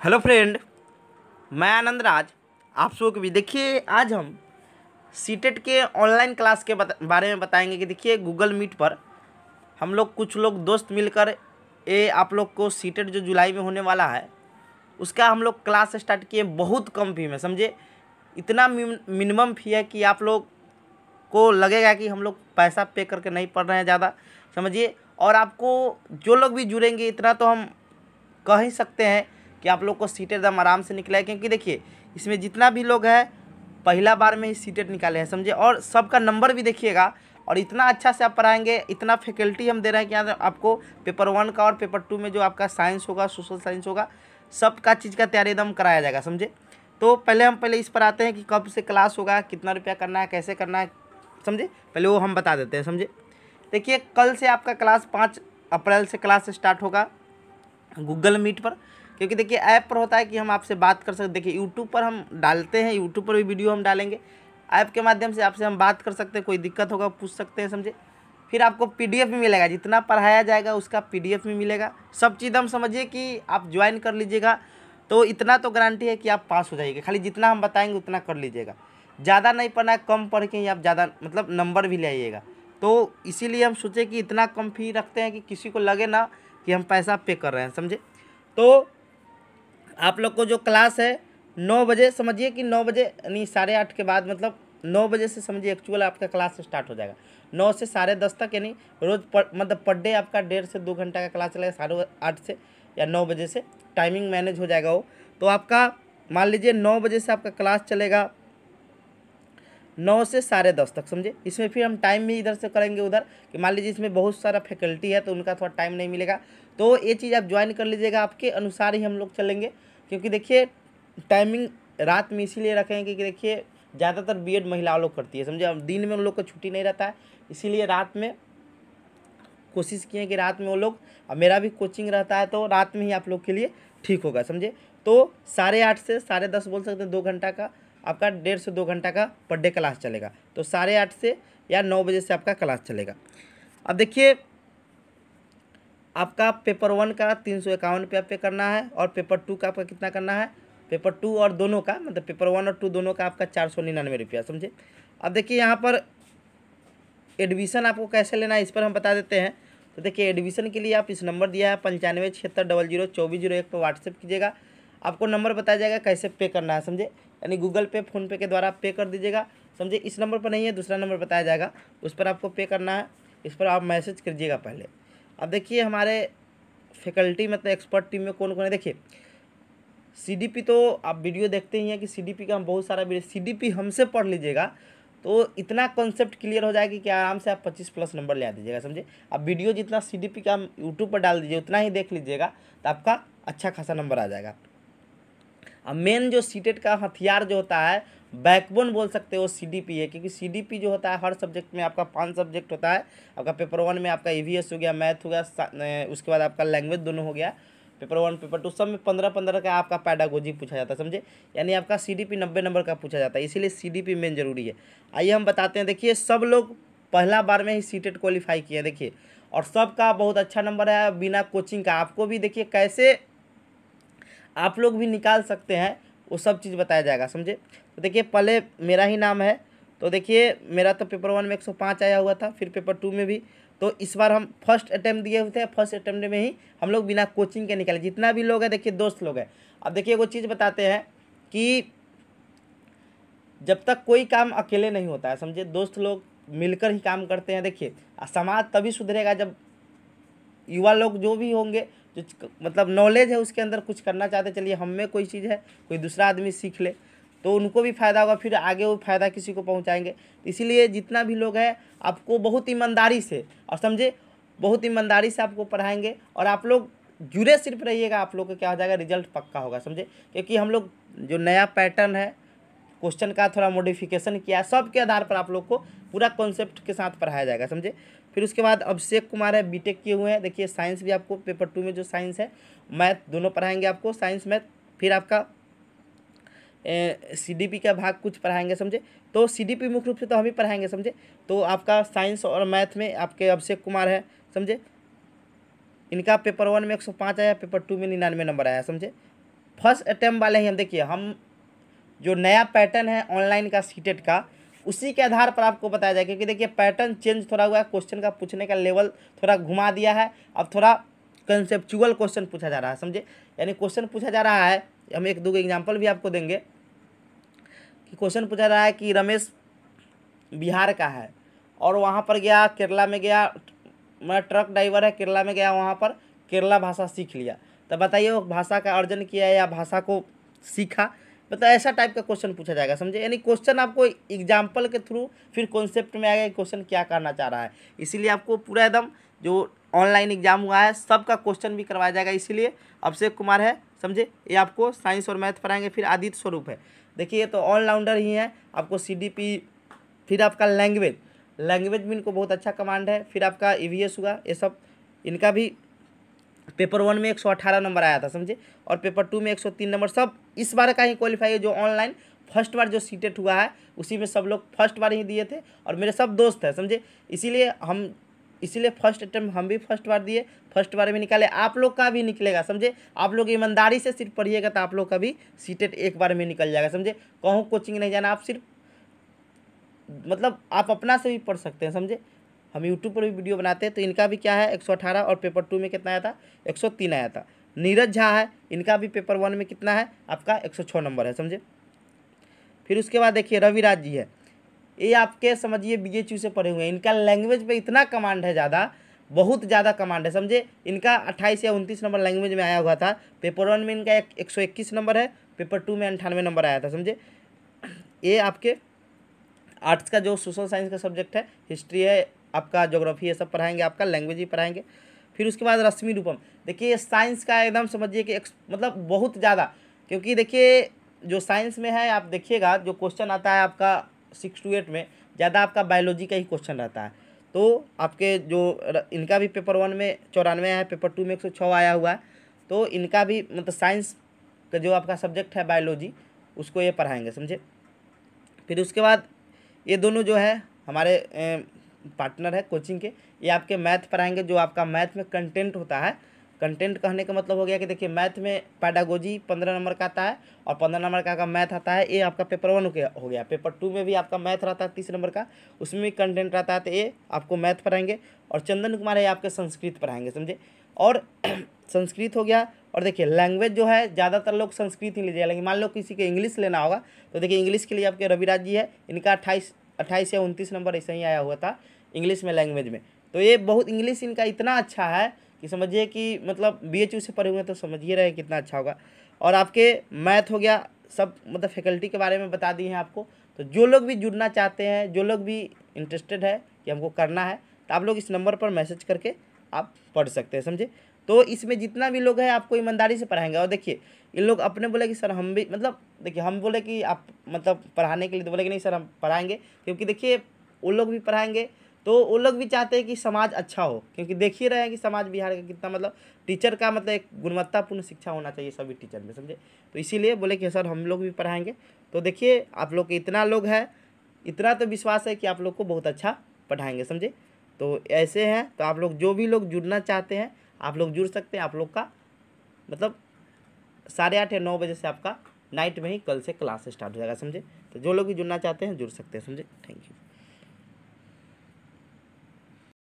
Hello friend, मैं आनंद राज। आप सबको को भी देखिए, आज हम सीटेट के ऑनलाइन क्लास के बारे में बताएँगे कि देखिए गूगल मीट पर हम लोग कुछ लोग दोस्त मिलकर ये आप लोग को सीटेट जो जुलाई में होने वाला है, उसका हम लोग क्लास स्टार्ट किए बहुत कम फ़ी में। समझे? इतना मिनिमम फ़ी है कि आप लोग को लगेगा कि हम लोग पैसा पे करके नहीं पढ़ रहे हैं ज़्यादा। समझिए? और आपको जो लोग भी जुड़ेंगे, इतना तो हम कह ही सकते हैं कि आप लोग को सीटेट एकदम आराम से निकला है, क्योंकि देखिए, इसमें जितना भी लोग हैं, पहला बार में ही सीटेट निकाले हैं, समझे? और सबका नंबर भी देखिएगा, और इतना अच्छा से आप पढ़ाएँगे, इतना फैकल्टी हम दे रहे हैं कि यहाँ आपको पेपर वन का और पेपर टू में जो आपका साइंस होगा, सोशल साइंस होगा, सबका चीज़ का तैयारी एकदम कराया जाएगा, समझे? तो पहले हम पहले इस पर आते हैं कि कब से क्लास होगा, कितना रुपया करना है, कैसे करना है, समझे? पहले वो हम बता देते हैं, समझे? देखिए, कल से आपका क्लास पाँच अप्रैल से क्लास स्टार्ट होगा, गूगल मीट पर। क्योंकि देखिए, ऐप पर होता है कि हम आपसे बात कर सकते देखिए यूट्यूब पर हम डालते हैं यूट्यूब पर भी वीडियो हम डालेंगे। ऐप के माध्यम से आपसे हम बात कर सकते हैं, कोई दिक्कत होगा, पूछ सकते हैं, समझे? फिर आपको पीडीएफ भी मिलेगा, जितना पढ़ाया जाएगा, उसका पीडीएफ भी मिलेगा। सब चीज़ हम समझिए कि आप ज्वाइन कर लीजिएगा तो इतना तो गारंटी है कि आप पास हो जाइएगा। खाली जितना हम बताएँगे, उतना कर लीजिएगा। ज़्यादा नहीं पढ़ना कम पढ़ के ही आप ज़्यादा मतलब नंबर भी ले आइएगा। तो इसीलिए हम सोचे कि इतना कम फ़ी रखते हैं कि किसी को लगे ना कि हम पैसा पे कर रहे हैं, समझे? तो आप लोग को जो क्लास है, नौ बजे, समझिए कि नौ बजे, यानी साढ़े आठ के बाद मतलब नौ बजे से समझिए एक्चुअल आपका क्लास स्टार्ट हो जाएगा। नौ से साढ़े दस तक, यानी रोज़ पर मतलब पर डे आपका डेढ़ से दो घंटा का क्लास चलेगा, साढ़े आठ से, या नौ बजे से। टाइमिंग मैनेज हो जाएगा वो। तो आपका, मान लीजिए नौ बजे से आपका क्लास चलेगा नौ से साढ़े दस तक, समझे? इसमें फिर हम टाइम भी इधर से करेंगे उधर, कि मान लीजिए इसमें बहुत सारा फैकल्टी है तो उनका थोड़ा टाइम नहीं मिलेगा। तो ये चीज़ आप ज्वाइन कर लीजिएगा आपके अनुसार ही हम लोग चलेंगे, क्योंकि देखिए टाइमिंग रात में इसीलिए रखेंगे कि देखिए, ज़्यादातर बी महिला लोग करती है, समझे? दिन में उन लोग को छुट्टी नहीं रहता है, इसीलिए रात में कोशिश किए कि रात में वो लोग, अब मेरा भी कोचिंग रहता है तो रात में ही आप लोग के लिए ठीक होगा, समझे? तो साढ़े आठ से साढ़े दस बोल सकते हैं, दो घंटा का आपका डेढ़ से दो घंटा का पर डे क्लास चलेगा। तो साढ़े आठ से या नौ बजे से आपका क्लास चलेगा। अब देखिए, आपका पेपर वन का तीन सौ इक्यावन रुपया पे करना है और पेपर टू का आपका कितना करना है? पेपर टू और दोनों का मतलब पेपर वन और टू दोनों का आपका चार सौ निन्यानवे रुपया, समझे? अब देखिए, यहाँ पर एडमिशन आपको कैसे लेना है इस पर हम बता देते हैं। तो देखिए, एडमिशन के लिए आप इस नंबर दिया है, पंचानवे छिहत्तर डबल ज़ीरो चौबीस ज़ीरो एक पर व्हाट्सएप कीजिएगा। आपको नंबर बताया जाएगा कैसे पे करना है, समझे? यानी गूगल पे फ़ोनपे के द्वारा पे कर दीजिएगा, समझे? इस नंबर पर नहीं है, दूसरा नंबर बताया जाएगा, उस पर आपको पे करना है, इस पर आप मैसेज कीजिएगा पहले। अब देखिए हमारे फैकल्टी मतलब एक्सपर्ट टीम में कौन कौन है? देखिए सीडीपी तो आप वीडियो देखते ही हैं कि सीडीपी का हम बहुत सारा सीडीपी हमसे पढ़ लीजिएगा तो इतना कॉन्सेप्ट क्लियर हो जाएगा कि आराम से आप पच्चीस प्लस नंबर ले आ दीजिएगा, समझे? आप वीडियो जितना सीडीपी का हम यूट्यूब पर डाल दीजिए, उतना ही देख लीजिएगा तो आपका अच्छा खासा नंबर आ जाएगा। मेन जो सीटेट का हथियार जो होता है बैकबोन बोल सकते हो सी डी पी है, क्योंकि सी डी पी जो होता है, हर सब्जेक्ट में आपका पाँच सब्जेक्ट होता है। आपका पेपर वन में आपका ई वी एस हो गया मैथ हो गया उसके बाद आपका लैंग्वेज दोनों हो गया। पेपर वन पेपर टू सब में पंद्रह पंद्रह का आपका पैडागोजी पूछा जाता है, समझे? यानी आपका सी डी पी नब्बे नंबर का पूछा जाता है, इसीलिए सी डी पी मेन ज़रूरी है। आइए हम बताते हैं, देखिए, सब लोग पहला बार में ही सी टेट क्वालिफाई किया देखिए। और सबका बहुत अच्छा नंबर है, बिना कोचिंग का। आपको भी देखिए, कैसे आप लोग भी निकाल सकते हैं, वो सब चीज़ बताया जाएगा, समझे? तो देखिए, पहले मेरा ही नाम है तो देखिए, मेरा तो पेपर वन में एक सौ पाँच आया हुआ था, फिर पेपर टू में भी तो इस बार हम फ़र्स्ट अटैम्प्ट दिए हुए थे, फ़र्स्ट अटैम्प्ट में ही हम लोग बिना कोचिंग के निकाले, जितना भी लोग हैं, देखिए, दोस्त लोग हैं। अब देखिए, वो चीज़ बताते हैं कि जब तक कोई काम अकेले नहीं होता है, समझे? दोस्त लोग मिलकर ही काम करते हैं, देखिए, समाज तभी सुधरेगा जब युवा लोग जो भी होंगे, जो मतलब नॉलेज है, उसके अंदर कुछ करना चाहते, चलिए हम में कोई चीज़ है, कोई दूसरा आदमी सीख ले तो उनको भी फ़ायदा होगा, फिर आगे वो फ़ायदा किसी को पहुँचाएँगे। इसीलिए जितना भी लोग हैं, आपको बहुत ईमानदारी से, और समझे, बहुत ईमानदारी से आपको पढ़ाएँगे, और आप लोग जुड़े सिर्फ़ रहिएगा, आप लोग का क्या हो जाएगा रिज़ल्ट पक्का होगा, समझे? क्योंकि हम लोग जो नया पैटर्न है क्वेश्चन का थोड़ा मॉडिफिकेशन किया सब के आधार पर आप लोग को पूरा कॉन्सेप्ट के साथ पढ़ाया जाएगा, समझे? फिर उसके बाद अभिषेक कुमार है बीटेक किए हुए हैं। देखिए साइंस भी आपको पेपर टू में जो साइंस है मैथ दोनों पढ़ाएँगे आपको। साइंस मैथ फिर आपका सी डी पी का भाग कुछ पढ़ाएँगे, समझे? तो सी डी पी मुख्य रूप से तो हम ही पढ़ाएँगे, समझे? तो आपका साइंस और मैथ में आपके अभिषेक कुमार है, समझे? इनका पेपर वन में एक सौ पाँच आया पेपर टू में निन्यानवे नंबर आया, समझे? फ़र्स्ट अटैम्प वाले ही हम देखिए, हम जो नया पैटर्न है ऑनलाइन का सीटेट का उसी के आधार पर आपको बताया जाए क्योंकि देखिए पैटर्न चेंज थोड़ा हुआ है क्वेश्चन का पूछने का लेवल थोड़ा घुमा दिया है, अब थोड़ा कंसेप्चुअल क्वेश्चन पूछा जा रहा है, समझे? यानी क्वेश्चन पूछा जा रहा है, हम एक दो एग्ज़ाम्पल भी आपको देंगे, कि क्वेश्चन पूछा रहा है कि रमेश बिहार का है, और वहाँ पर गया, केरला में गया, मैं ट्रक ड्राइवर है, केरला में गया, वहाँ पर केरला भाषा सीख लिया। तो बताइए, वो भाषा का अर्जन किया या भाषा को सीखा? मतलब ऐसा टाइप का क्वेश्चन पूछा जाएगा, समझे? यानी क्वेश्चन आपको एग्ज़ाम्पल के थ्रू फिर कॉन्सेप्ट में आएगा क्वेश्चन क्या करना चाह रहा है। इसीलिए आपको पूरा एकदम जो ऑनलाइन एग्ज़ाम हुआ है, सबका क्वेश्चन भी करवाया जाएगा इसीलिए। अभिषेक कुमार है, समझे? ये आपको साइंस और मैथ पढ़ाएँगे, फिर आदित्य स्वरूप है। देखिए, ये तो ऑलराउंडर ही है। आपको सीडीपी फिर आपका लैंग्वेज लैंग्वेज भी इनको बहुत अच्छा कमांड है। फिर आपका ईवीएस हुआ, ये सब। इनका भी पेपर वन में एक सौ अठारह नंबर आया था, समझे? और पेपर टू में एक सौ तीन नंबर, सब इस बार का ही क्वालिफाई है जो ऑनलाइन फ़र्स्ट बार जो सीटेट हुआ है, उसी में सब लोग फ़र्स्ट बार ही दिए थे, और मेरे सब दोस्त हैं, समझे? इसीलिए हम, इसीलिए फ़र्स्ट अटैम्प हम भी फ़र्स्ट बार दिए फ़र्स्ट बार में निकाले, आप लोग का भी निकलेगा, समझे? आप लोग ईमानदारी से सिर्फ़ पढ़िएगा तो आप लोग का भी सीटेट एक बार में निकल जाएगा, समझे? कहूँ कोचिंग नहीं जाना, आप सिर्फ़ मतलब आप अपना से भी पढ़ सकते हैं, समझे? हम यूट्यूब पर भी वीडियो बनाते हैं तो इनका भी क्या है? एक सौ अठारह और पेपर टू में कितना आया था? एक सौ तीन आया था। नीरज झा है, इनका भी पेपर वन में कितना है? आपका एक सौ छः नंबर है, समझे? फिर उसके बाद देखिए, रविराज जी है। ये आपके समझिए बी एच से पढ़े हुए हैं। इनका लैंग्वेज पे इतना कमांड है ज़्यादा, बहुत ज़्यादा कमांड है, समझे? इनका अट्ठाईस या उनतीस नंबर लैंग्वेज में आया हुआ था। पेपर वन में इनका एक सौ इक्कीस नंबर है, पेपर टू में अंठानवे नंबर आया था, समझे? ये आपके आर्ट्स का जो सोशल साइंस का सब्जेक्ट है हिस्ट्री है आपका जोग्राफी ये सब पढ़ाएँगे, आपका लैंग्वेज भी पढ़ाएँगे। फिर उसके बाद रश्मि रूपम। देखिए साइंस का एकदम समझिए कि मतलब बहुत ज़्यादा, क्योंकि देखिए, जो साइंस में है, आप देखिएगा, जो क्वेश्चन आता है आपका सिक्स टू एट में, ज़्यादा आपका बायोलॉजी का ही क्वेश्चन रहता है। तो आपके जो इनका भी पेपर वन में चौरानवे है पेपर टू में एक सौ छः आया हुआ है। तो इनका भी मतलब साइंस का जो आपका सब्जेक्ट है बायोलॉजी उसको ये पढ़ाएँगे, समझे? फिर उसके बाद ये दोनों जो है, हमारे पार्टनर है कोचिंग के ये आपके मैथ पढ़ाएँगे जो आपका मैथ में कंटेंट होता है। कंटेंट कहने का मतलब हो गया कि देखिए मैथ में पैडागोजी पंद्रह नंबर का आता है और पंद्रह नंबर का, का मैथ आता है ये आपका पेपर वन हो गया पेपर टू में भी आपका मैथ रहता है तीस नंबर का उसमें भी कंटेंट रहता है तो ये आपको मैथ पढ़ाएँगे और चंदन कुमार है आपके संस्कृत पढ़ाएँगे समझे? और संस्कृत हो गया और देखिए लैंग्वेज जो है ज़्यादातर लोग संस्कृत ही ले जाए लेकिन मान लो किसी के इंग्लिश लेना होगा तो देखिए इंग्लिश के लिए आपके रविराज जी है इनका अट्ठाईस अट्ठाईस या उनतीस नंबर ऐसे ही आया हुआ था। इंग्लिश में लैंग्वेज में। तो ये बहुत इंग्लिश इनका इतना अच्छा है कि समझिए कि मतलब बी एच यू से पढ़े हुए हैं तो समझिए रहे कितना अच्छा होगा। और आपके मैथ हो गया, सब मतलब फैकल्टी के बारे में बता दिए हैं आपको। तो जो लोग भी जुड़ना चाहते हैं, जो लोग भी इंटरेस्टेड है कि हमको करना है तो आप लोग इस नंबर पर मैसेज करके आप पढ़ सकते हैं समझे तो इसमें जितना भी लोग हैं, आपको ईमानदारी से पढ़ाएँगे। और देखिए इन लोग अपने बोले कि, सर, हम भी मतलब देखिए, हम बोले कि आप मतलब पढ़ाने के लिए तो बोले कि नहीं, सर, हम पढ़ाएँगे। क्योंकि देखिए, वो लोग भी पढ़ाएँगे तो वो लोग भी चाहते हैं कि समाज अच्छा हो, क्योंकि देख ही रहे हैं कि समाज बिहार का कितना मतलब टीचर का मतलब एक गुणवत्तापूर्ण शिक्षा होना चाहिए सभी टीचर में, समझे? तो इसीलिए बोले कि सर हम लोग भी पढ़ाएँगे। तो देखिए, आप लोग के इतना लोग है, इतना तो विश्वास है कि आप लोग को बहुत अच्छा पढ़ाएँगे, समझे? तो ऐसे हैं तो आप लोग जो भी लोग जुड़ना चाहते हैं, आप लोग जुड़ सकते हैं, आप लोग का मतलब साढ़े आठ या नौ बजे से आपका नाइट में ही कल से क्लास स्टार्ट हो जाएगा, समझे? तो जो लोग भी जुड़ना चाहते हैं, जुड़ सकते हैं, समझे? Thank you.